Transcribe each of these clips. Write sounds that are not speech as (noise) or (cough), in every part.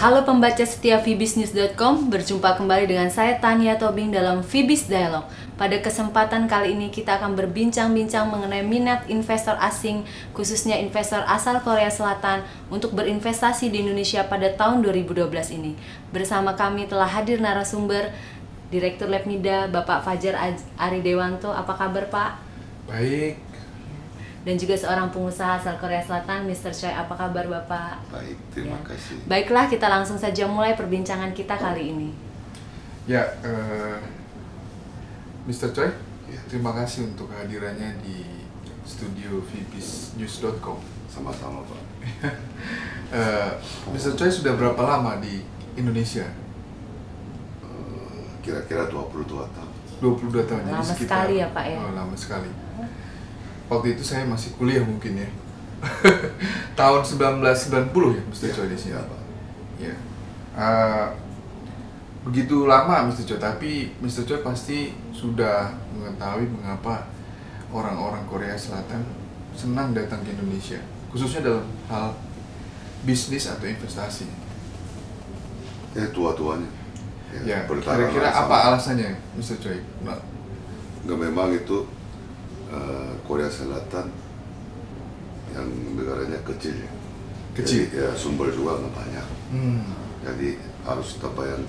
Halo pembaca setia Vibisnews.com, berjumpa kembali dengan saya Tania Tobing dalam Vibis Dialog. Pada kesempatan kali ini kita akan berbincang-bincang mengenai minat investor asing, khususnya investor asal Korea Selatan untuk berinvestasi di Indonesia pada tahun 2012 ini. Bersama kami telah hadir narasumber Direktur Lepnida Bapak Fajar Ari Dewanto. Apa kabar Pak? Baik, dan juga seorang pengusaha asal Korea Selatan, Mr. Choi. Apa kabar Bapak? Baik, terima Ya. kasih. Baiklah, kita langsung saja mulai perbincangan kita kali ini. ya eh, Mr. Choi, Ya. terima kasih untuk kehadirannya di studio vibisnews.com. Sama-sama Pak. (laughs) Eh, Mr. Choi sudah berapa lama di Indonesia? Eh, Kira-kira 22 tahun. 22 tahun. jadi Lama sekali ya, Pak, ya? Oh, lama sekali. Waktu itu saya masih kuliah mungkin ya. (laughs) Tahun 1990 ya Mr. Ya, Choi di sini. ya, Pak. Ya. Eh, begitu lama Mr. Choi, tapi Mr. Choi pasti sudah mengetahui mengapa orang-orang Korea Selatan senang datang ke Indonesia, khususnya dalam hal bisnis atau investasi. Ya, tua-tuanya. Ya, bertahan kira-kira apa alasannya, Mr. Choi? Nah, Nggak, memang itu eh, Korea Selatan yang negaranya kecil ya. Kecil. Jadi, ya sumber juga nggak banyak. hmm, Jadi harus apa yang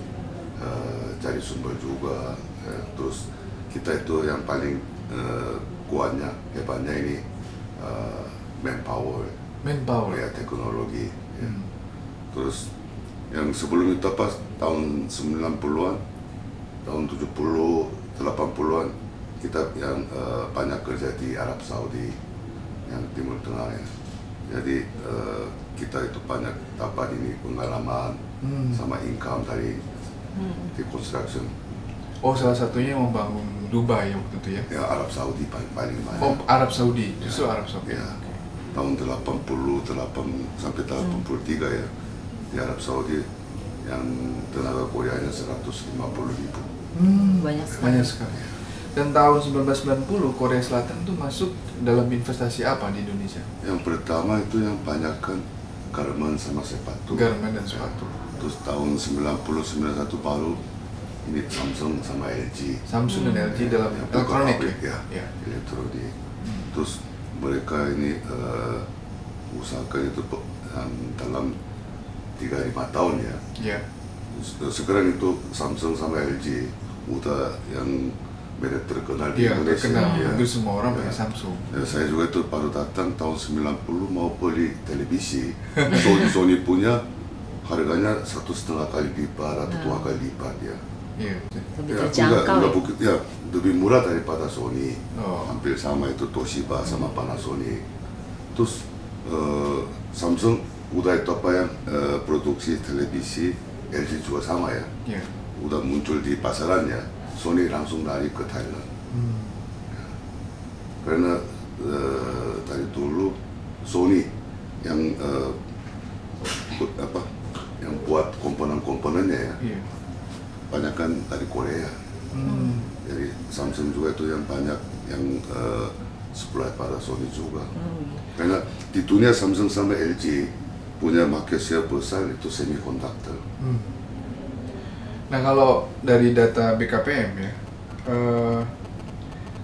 eh, cari sumber juga. ya. Terus kita itu yang paling eh, kuatnya, hebatnya ini eh, manpower, manpower. ya teknologi. ya. Hmm. Terus yang sebelum itu apa tahun 90-an, tahun 70, 80-an kita yang eh, banyak kerja di Arab Saudi yang Timur Tengah ya. Jadi eh, kita itu banyak dapat ini pengalaman Hmm. sama income dari di construction. Oh, salah satunya membangun Dubai waktu itu ya? Ya Arab Saudi paling paling banyak. Oh, Arab Saudi, justru Arab Saudi. Ya. Tahun 80, 8 sampai 83 ya di Arab Saudi yang tenaga Koreanya 150 ribu. Hmm, banyak sekali. Banyak sekali. Dan tahun 1990 Korea Selatan itu masuk dalam investasi apa di Indonesia? Yang pertama itu yang banyak kan garment sama sepatu. Garment dan sepatu. Terus tahun 90 91 baru ini Samsung sama LG. Samsung dan LG dalam buka elektronik pabrik, ya? ya, Ya. elektronik. Hmm. Terus mereka ini eh, usahakan itu yang dalam 3-5 tahun ya. Ya. Sekarang itu Samsung sama LG udah yang merek terkenal di Dia Indonesia. terkenal, ya. hampir semua orang Ya. pakai Samsung. Ya, saya juga itu baru datang tahun 90 mau beli televisi. Sony, (laughs) Sony punya harganya satu setengah kali lipat atau dua kali lipat ya. Iya. Lebih ya, terjangkau enggak, enggak ya. bukit, ya lebih murah daripada Sony. Oh. Hampir sama itu Toshiba sama Panasonic. Terus eh, Samsung udah itu apa yang eh, produksi televisi LG juga sama ya. Iya. Udah muncul di pasarannya. Sony langsung lari ke Thailand. Hmm. karena eh, dari dulu Sony yang bu- apa yang buat komponen-komponennya ya Iya. banyak kan dari Korea Hmm. jadi Samsung juga itu yang banyak yang eh, supply pada Sony juga Hmm. karena di dunia Samsung sama LG punya market share besar itu semiconductor Hmm. Nah kalau dari data BKPM ya, eh,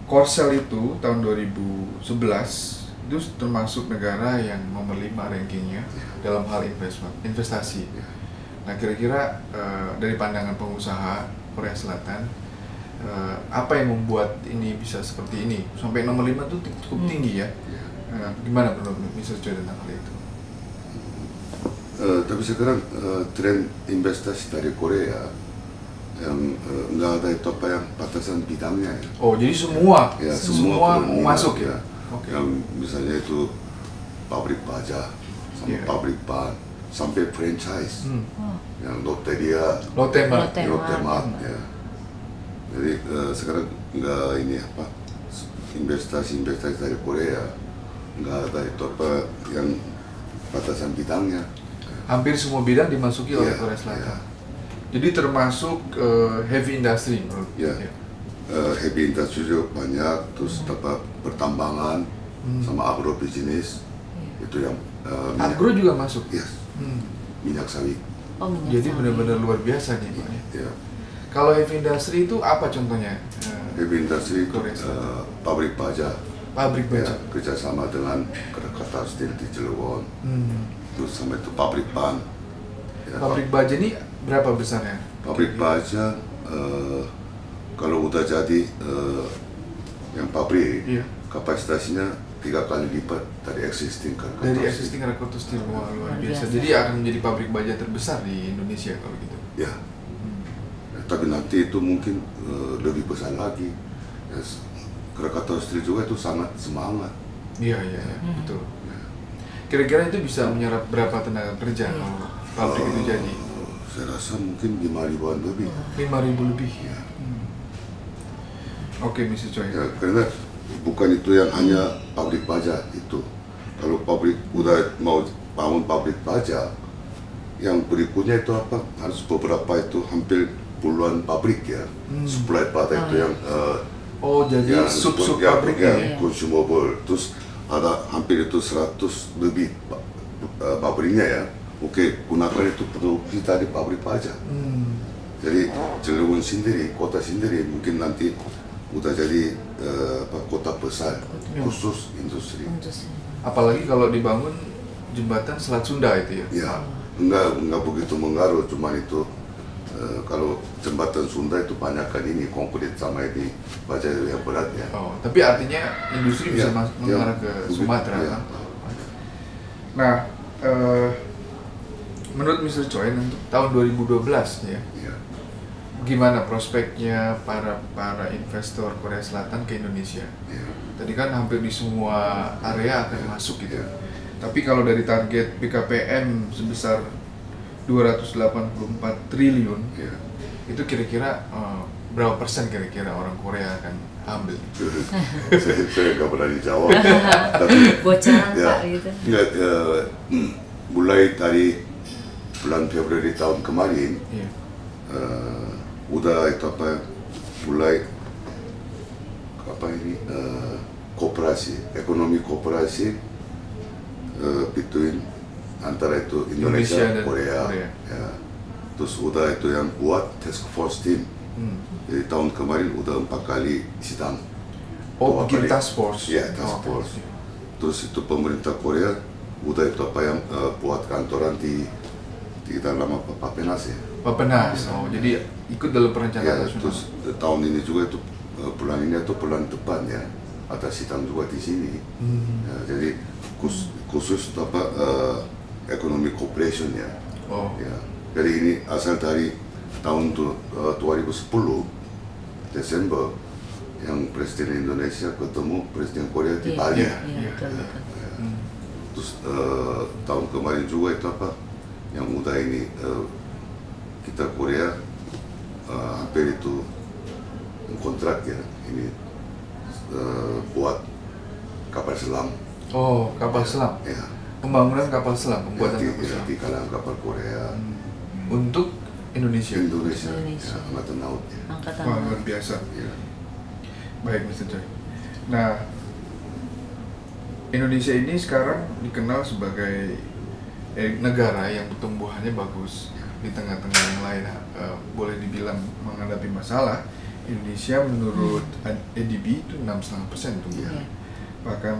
Korsel itu tahun 2011 itu termasuk negara yang nomor 5 rankingnya dalam hal investment, investasi. Ya. Nah kira-kira eh, dari pandangan pengusaha Korea Selatan, eh, apa yang membuat ini bisa seperti ini? Sampai nomor 5 itu cukup Hmm. tinggi ya. Eh, gimana menurut Mr. Choi tentang hal itu? Eh, tapi sekarang eh, tren investasi dari Korea yang eh, nggak ada itu apa yang batasan bidangnya ya Oh jadi semua, ya semua, semua masuk ya? Oke. yang misalnya itu pabrik baja sama Iya. pabrik ban sampai franchise Hmm. Oh, yang Lotteria Lotte Mart. Lotte. Lotte Mart. Mart ya jadi eh, sekarang nggak ini apa investasi investasi dari Korea nggak ada itu apa yang batasan bidangnya hampir semua bidang dimasuki oleh Iya, Korea Selatan. iya. Jadi termasuk eh, heavy industry menurut Iya. ya. Eh, heavy industry juga banyak terus apa pertambangan Hmm. sama agrobisnis itu yang minyak- Agro juga masuk. yes, Hmm. minyak sawit Oh, minyak Jadi benar-benar luar biasa nih Pak. ya. Ya. Kalau heavy industry itu apa contohnya? Heavy industry itu Korea eh, pabrik baja, pabrik ya, baja. kerjasama dengan Krakatau Steel di Cilegon, Hmm. terus sama itu pabrik ban. Ya, Pabrik baja ini berapa besarnya? pabrik baja eh, kalau udah jadi eh, yang pabrik Iya. kapasitasnya tiga kali lipat dari existing Krakatau Dari Steel. existing Krakatau Steel Wah, luar Luar biasa. biasa. Jadi akan menjadi pabrik baja terbesar di Indonesia kalau gitu. Ya, tapi nanti itu mungkin eh, lebih besar lagi. Ya, s- Krakatau Steel juga itu sangat semangat. Iya iya iya Hmm. betul. Kira-kira itu bisa menyerap berapa tenaga kerja Iya. kalau pabrik itu jadi? Saya rasa mungkin lima ribuan lebih. Lima ribu lebih. Ya. Hmm. Oke, Mr. Choi. Ya, karena bukan itu yang hanya pabrik baja itu. Kalau pabrik udah mau bangun pabrik baja, yang berikutnya itu apa? Harus beberapa itu hampir puluhan pabrik ya. Hmm. Supply bata itu Oh, yang eh, Oh, jadi yang sub-sub ya, pabriknya ya, ya? Consumable. Terus ada hampir itu 100 lebih pa- eh, pabriknya ya. Oke, gunakan itu produksi dari pabrik baja. Hmm. Jadi Cilegon sendiri, kota sendiri mungkin nanti udah jadi apa, kota besar Ya. khusus industri. Industri. Apalagi kalau dibangun jembatan Selat Sunda itu ya? Ya, enggak enggak begitu mengaruh, cuman itu eh, kalau jembatan Sunda itu banyak kan ini konkret sama ini baja yang berat ya. Oh, tapi artinya industri bisa Ya, mas- ya, mengarah ke Sumatera ya. kan? Nah, eh, menurut Mr. Choi untuk tahun 2012 ya, Ya. gimana prospeknya para para investor Korea Selatan ke Indonesia? ya. Tadi kan hampir di semua area akan masuk gitu. Ya. Tapi kalau dari target BKPM sebesar 284 triliun, Ya. itu kira-kira eh, berapa persen kira-kira orang Korea akan ambil? (laughs) saya saya nggak berani jawab. (laughs) Tapi Bocoran ya, Pak gitu. enggak, eh, mulai dari bulan Februari tahun kemarin Iya. eh, udah itu apa mulai apa ini eh, kooperasi ekonomi kooperasi eh, between antara itu Indonesia, Indonesia dan Korea, Korea. ya terus udah itu yang buat task force team Hmm. jadi tahun kemarin udah empat kali sidang Oh, bikin task force. Iya, task Oh, force. terus itu pemerintah Korea udah itu apa yang eh, buat kantoran di di dalam apa Papenas ya Bapenas. Oh, jadi ikut dalam perencanaan Ya, nasional. terus eh, tahun ini juga itu eh, bulan ini atau bulan depan ya ada sidang juga di sini. Hmm. Ya, jadi khusus, khusus apa eh, ekonomi cooperation ya. Oh. Ya, jadi ini asal dari tahun tu, eh, 2010 Desember yang Presiden Indonesia ketemu Presiden Korea di Iya, Bali. Iya, Iya. betul betul. Hmm. Terus eh, tahun kemarin juga itu apa yang muda ini eh, kita Korea eh, hampir itu kontrak ya ini eh, buat kapal selam Oh, kapal selam. ya Pembangunan kapal selam, pembuatan di, kapal ya, selam. di kalangan kapal Korea Hmm. Untuk Indonesia. Indonesia, Indonesia. Ya, angkatan laut ya. Angkatan Wah, luar biasa. Ya. Baik, Mr. Choi. Nah, Indonesia ini sekarang dikenal sebagai eh, negara yang pertumbuhannya bagus di tengah-tengah yang lain eh, boleh dibilang menghadapi masalah. Indonesia menurut ADB itu 6,5 persen tumbuhnya, Iya. bahkan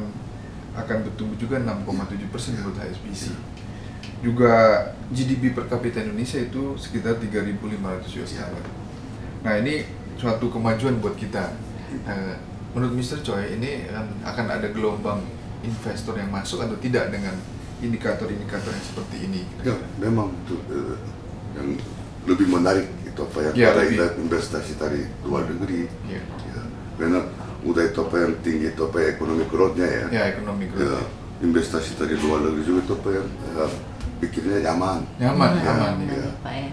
akan bertumbuh juga 6,7 persen menurut HSBC. Juga GDP per kapita Indonesia itu sekitar 3.500 US dollar. Nah ini suatu kemajuan buat kita. Nah, menurut Mr. Choi ini akan ada gelombang investor yang masuk atau tidak dengan indikator-indikator yang seperti ini? Ya, memang itu eh, yang lebih menarik itu apa yang Ya, pada lebih. kita investasi dari luar negeri. Iya. Ya, karena udah itu apa yang tinggi itu apa ekonomi growth-nya ya. Ya ekonomi Ya, growth. investasi dari luar negeri juga itu apa yang eh, pikirnya nyaman. Nyaman, Hmm, nyaman. ya. Pak ya.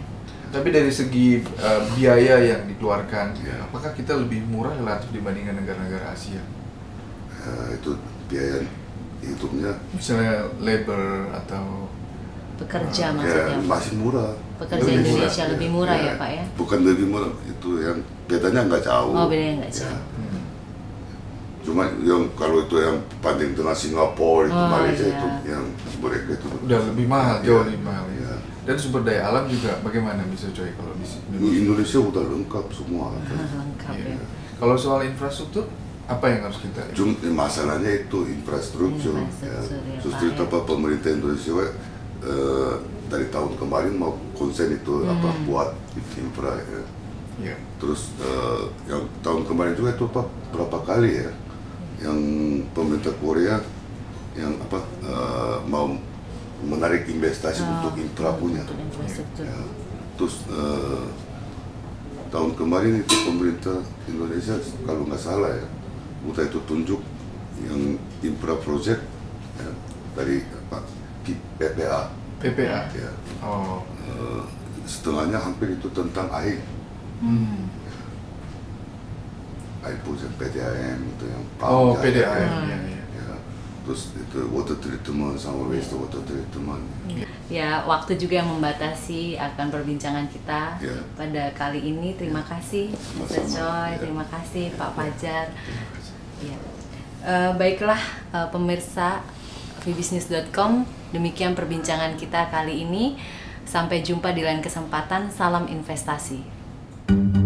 Tapi dari segi uh, biaya yang dikeluarkan, Ya. apakah kita lebih murah relatif dibandingkan negara-negara Asia? Eh, itu biaya hidupnya Misalnya labor atau Pekerja ya, maksudnya. masih murah. Pekerja Lebih Indonesia lebih murah ya, Pak, ya? Bukan lebih murah, itu yang bedanya nggak jauh. Oh, bedanya nggak Ya. jauh. hmm, Cuma yang kalau itu yang banding dengan Singapura itu Oh, Malaysia iya. itu yang mereka itu udah lebih mahal, Ya, jauh lebih mahal. ya. Dan sumber daya alam juga bagaimana Mr. Choi kalau di? Di Indonesia udah lengkap semua. lengkap Iya. ya Kalau soal infrastruktur, apa yang harus kita? Cuma masalahnya itu infrastruktur. Infrastruktur, ya, Justru Pak, itu ya. apa pemerintah Indonesia eh, dari tahun kemarin mau konsen itu apa Hmm. buat infra. Ya. Ya. Terus eh, yang tahun kemarin juga itu apa berapa kali ya yang pemerintah Korea yang apa eh, mau menarik investasi Oh, untuk infra punya. Ya. Terus eh, tahun kemarin itu pemerintah Indonesia kalau nggak salah ya, udah itu tunjuk yang infra project ya, dari apa PPA. PPA. Ya. Oh. Eh, setengahnya hampir itu tentang air, Hmm. air project PDAM itu yang Oh, Pam PDAM. Jaya. Ya, ya. Ya. Terus itu water treatment sama waste water treatment. Ya, waktu juga yang membatasi akan perbincangan kita Ya. pada kali ini. Terima kasih. Sama-sama. Choi. Ya. Terima kasih, Pak Fajar. Ya. Eh, baiklah, eh, pemirsa vbisnis.com. Demikian perbincangan kita kali ini. Sampai jumpa di lain kesempatan. Salam investasi.